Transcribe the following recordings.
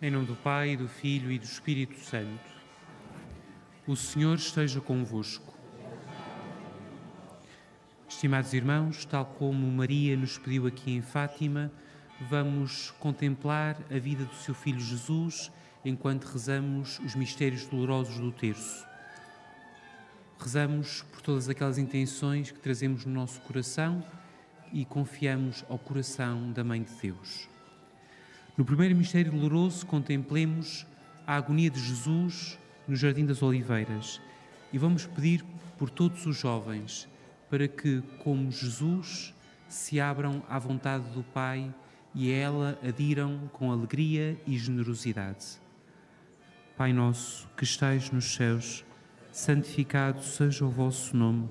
Em nome do Pai, do Filho e do Espírito Santo. O Senhor esteja convosco. Estimados irmãos, tal como Maria nos pediu aqui em Fátima, vamos contemplar a vida do seu filho Jesus enquanto rezamos os mistérios dolorosos do terço. Rezamos por todas aquelas intenções que trazemos no nosso coração e confiamos ao coração da Mãe de Deus. No primeiro mistério doloroso, contemplemos a agonia de Jesus no Jardim das Oliveiras e vamos pedir por todos os jovens para que, como Jesus, se abram à vontade do Pai e a ela adiram com alegria e generosidade. Pai nosso, que estais nos céus, santificado seja o vosso nome.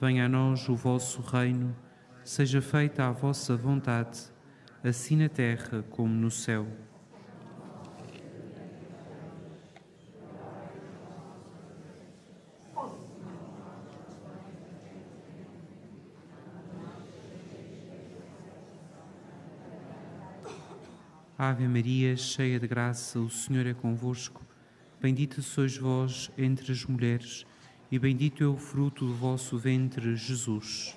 Venha a nós o vosso reino. Seja feita a vossa vontade assim na terra como no céu. Ave Maria, cheia de graça, o Senhor é convosco. Bendita sois vós entre as mulheres, e bendito é o fruto do vosso ventre, Jesus.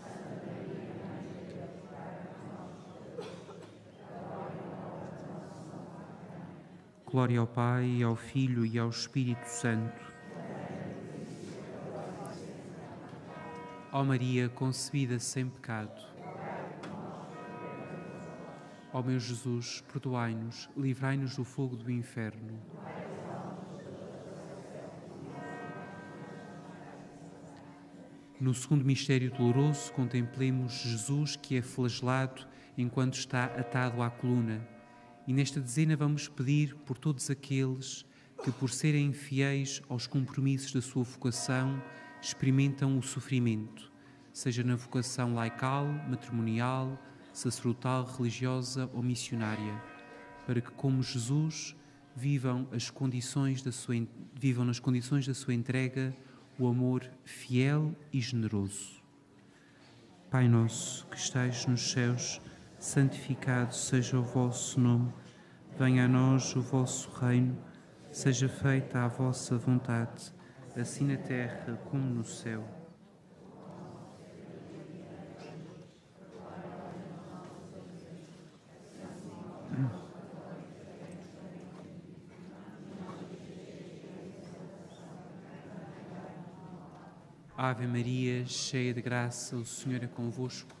Glória ao Pai, ao Filho e ao Espírito Santo. Ó Maria concebida sem pecado. Ó meu Jesus, perdoai-nos, livrai-nos do fogo do inferno. No segundo mistério doloroso, contemplemos Jesus que é flagelado enquanto está atado à coluna. E nesta dezena vamos pedir por todos aqueles que, por serem fiéis aos compromissos da sua vocação, experimentam o sofrimento, seja na vocação laical, matrimonial, sacerdotal, religiosa ou missionária, para que, como Jesus, vivam, as condições da sua, vivam nas condições da sua entrega o amor fiel e generoso. Pai nosso que estais nos céus, santificado seja o vosso nome, venha a nós o vosso reino, seja feita a vossa vontade, assim na terra como no céu. Ave Maria, cheia de graça, o Senhor é convosco.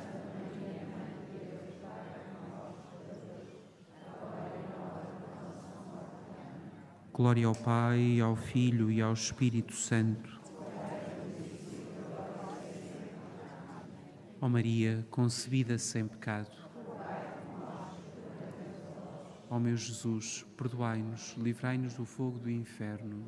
Glória ao Pai, ao Filho e ao Espírito Santo. Ó Maria, concebida sem pecado. Ó meu Jesus, perdoai-nos, livrai-nos do fogo do inferno.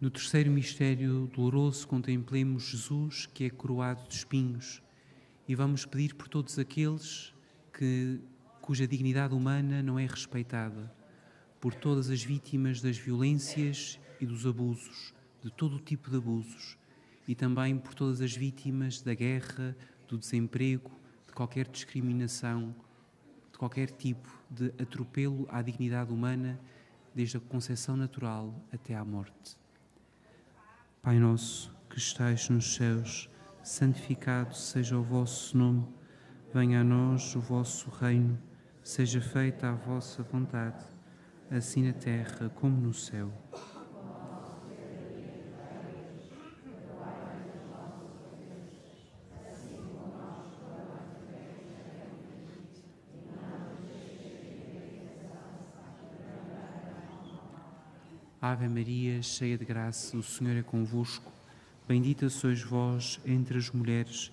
No terceiro mistério doloroso, contemplemos Jesus que é coroado de espinhos e vamos pedir por todos aqueles que, cuja dignidade humana não é respeitada, por todas as vítimas das violências e dos abusos, de todo o tipo de abusos, e também por todas as vítimas da guerra, do desemprego, de qualquer discriminação, de qualquer tipo de atropelo à dignidade humana, desde a concepção natural até à morte. Pai nosso, que estais nos céus, santificado seja o vosso nome. Venha a nós o vosso reino, Seja feita a vossa vontade, assim na terra como no céu. Ave Maria, cheia de graça, o Senhor é convosco. Bendita sois vós entre as mulheres,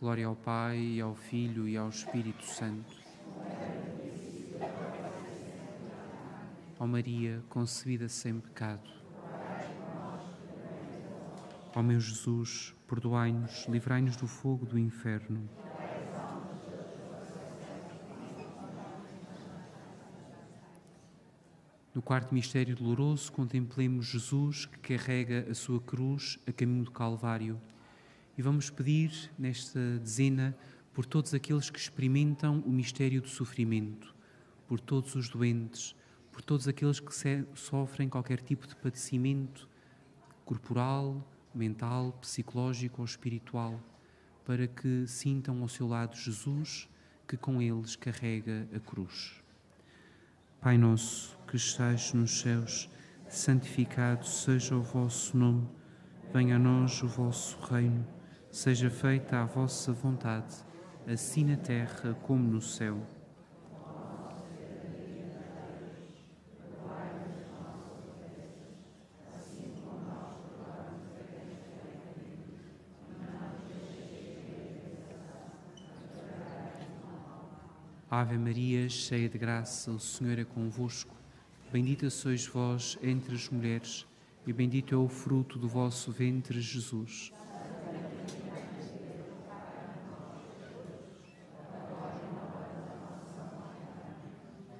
Glória ao Pai, e ao Filho e ao Espírito Santo. Ó Maria, concebida sem pecado. Ó meu Jesus, perdoai-nos, livrai-nos do fogo do inferno. No quarto mistério doloroso, contemplemos Jesus que carrega a sua cruz a caminho do Calvário e vamos pedir nesta dezena por todos aqueles que experimentam o mistério do sofrimento, por todos os doentes, por todos aqueles que sofrem qualquer tipo de padecimento corporal, mental, psicológico ou espiritual, para que sintam ao seu lado Jesus, que com eles carrega a cruz. Pai nosso, que estais nos céus, santificado seja o vosso nome, venha a nós o vosso reino Seja feita a vossa vontade, assim na terra como no céu. Ave Maria, cheia de graça, o Senhor é convosco. Bendita sois vós entre as mulheres, e bendito é o fruto do vosso ventre, Jesus.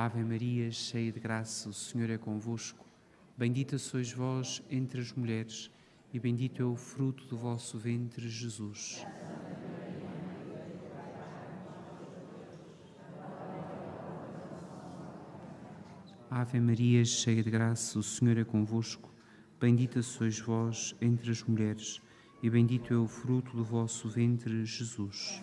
Ave Maria, cheia de graça, o Senhor é convosco. Bendita sois vós entre as mulheres, e bendito é o fruto do vosso ventre, Jesus. Ave Maria, cheia de graça, o Senhor é convosco. Bendita sois vós entre as mulheres, e bendito é o fruto do vosso ventre, Jesus.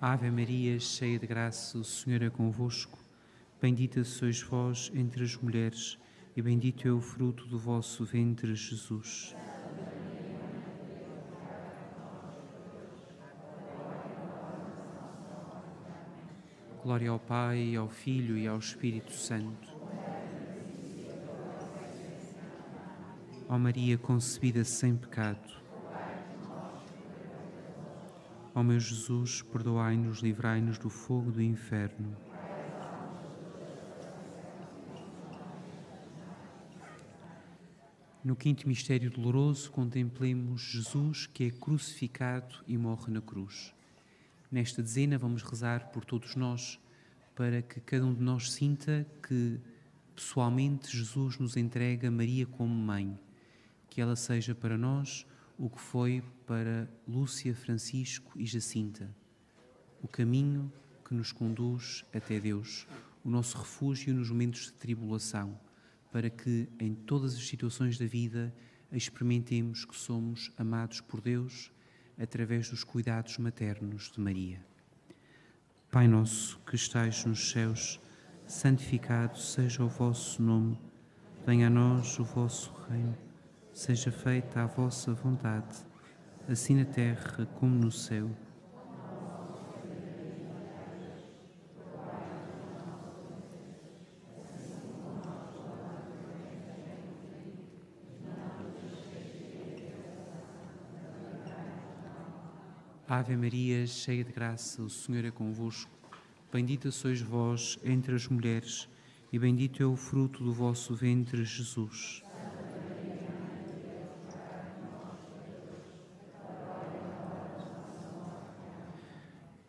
Ave Maria, cheia de graça, o Senhor é convosco. Bendita sois vós entre as mulheres, e bendito é o fruto do vosso ventre, Jesus. Glória ao Pai, ao Filho e ao Espírito Santo. Ó Maria concebida sem pecado, Ó meu Jesus, perdoai-nos, livrai-nos do fogo do inferno. No quinto mistério doloroso, contemplemos Jesus que é crucificado e morre na cruz. Nesta dezena, vamos rezar por todos nós, para que cada um de nós sinta que pessoalmente Jesus nos entrega Maria como mãe, que ela seja para nós o que foi para Lúcia, Francisco e Jacinta, o caminho que nos conduz até Deus, o nosso refúgio nos momentos de tribulação, para que em todas as situações da vida experimentemos que somos amados por Deus através dos cuidados maternos de Maria. Pai nosso que estais nos céus, santificado seja o vosso nome, venha a nós o vosso reino seja feita a vossa vontade, assim na terra como no céu. Ave Maria, cheia de graça, o Senhor é convosco. Bendita sois vós entre as mulheres, e bendito é o fruto do vosso ventre, Jesus.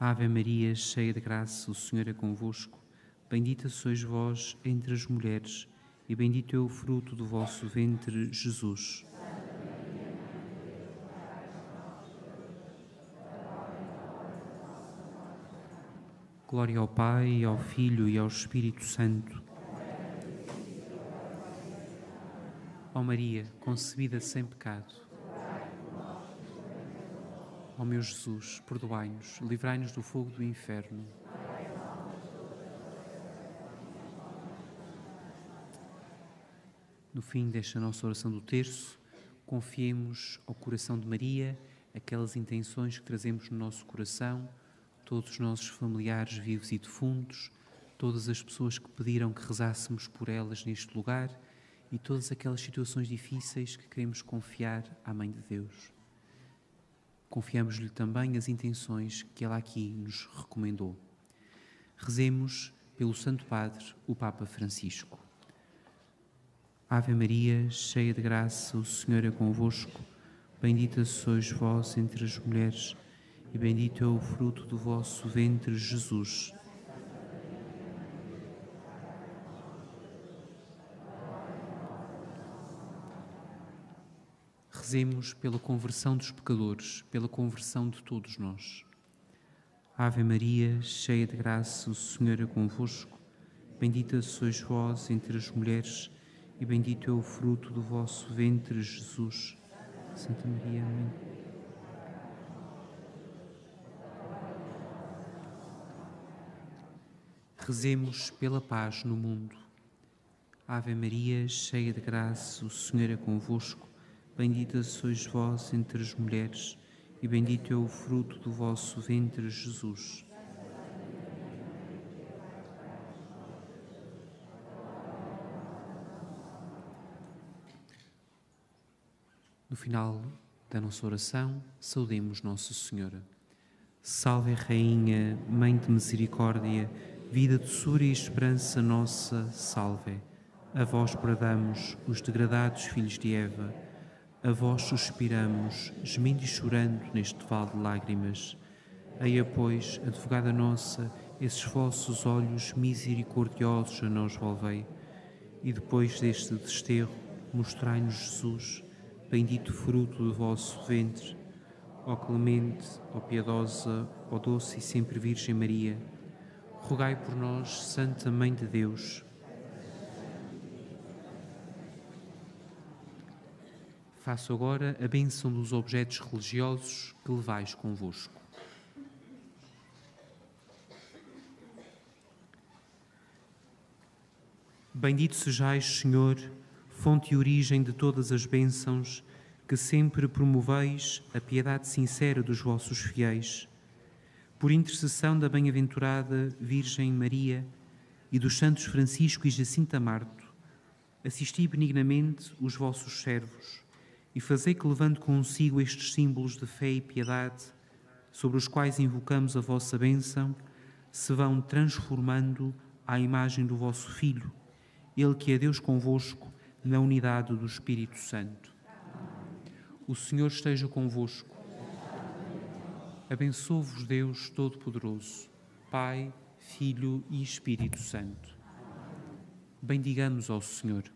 Ave Maria, cheia de graça, o Senhor é convosco. Bendita sois vós entre as mulheres, e bendito é o fruto do vosso ventre, Jesus. Glória ao Pai, ao Filho e ao Espírito Santo. Ó Maria, concebida sem pecado. Ó meu Jesus, perdoai-nos, livrai-nos do fogo do inferno. No fim desta nossa oração do terço, confiemos ao coração de Maria aquelas intenções que trazemos no nosso coração, todos os nossos familiares vivos e defuntos, todas as pessoas que pediram que rezássemos por elas neste lugar e todas aquelas situações difíceis que queremos confiar à Mãe de Deus. Confiamos-lhe também as intenções que ela aqui nos recomendou. Rezemos pelo Santo Padre, o Papa Francisco. Ave Maria, cheia de graça, o Senhor é convosco. Bendita sois vós entre as mulheres, e bendito é o fruto do vosso ventre, Jesus. Rezemos pela conversão dos pecadores, pela conversão de todos nós. Ave Maria, cheia de graça, o Senhor é convosco. Bendita sois vós entre as mulheres, e bendito é o fruto do vosso ventre, Jesus. Santa Maria, Mãe. Rezemos pela paz no mundo. Ave Maria, cheia de graça, o Senhor é convosco. Bendita sois vós entre as mulheres, e bendito é o fruto do vosso ventre, Jesus. No final da nossa oração, saudemos Nossa Senhora. Salve, Rainha, Mãe de Misericórdia, vida, doçura e esperança nossa, salve. A vós bradamos, os degradados filhos de Eva a vós suspiramos, gemendo e chorando neste vale de lágrimas. Eia, pois, advogada nossa, esses vossos olhos misericordiosos a nós volvei. E depois deste desterro, mostrai-nos Jesus, bendito fruto do vosso ventre. Ó clemente, ó piedosa, ó doce e sempre Virgem Maria, rogai por nós, Santa Mãe de Deus, Faço agora a benção dos objetos religiosos que levais convosco. Bendito sejais, Senhor, fonte e origem de todas as bênçãos, que sempre promoveis a piedade sincera dos vossos fiéis. Por intercessão da bem-aventurada Virgem Maria e dos santos Francisco e Jacinta Marto, assisti benignamente os vossos servos e fazei que, levando consigo estes símbolos de fé e piedade, sobre os quais invocamos a vossa bênção, se vão transformando à imagem do vosso Filho, Ele que é Deus convosco, na unidade do Espírito Santo. O Senhor esteja convosco. Abençoe-vos Deus Todo-Poderoso, Pai, Filho e Espírito Santo. Bendigamos ao Senhor.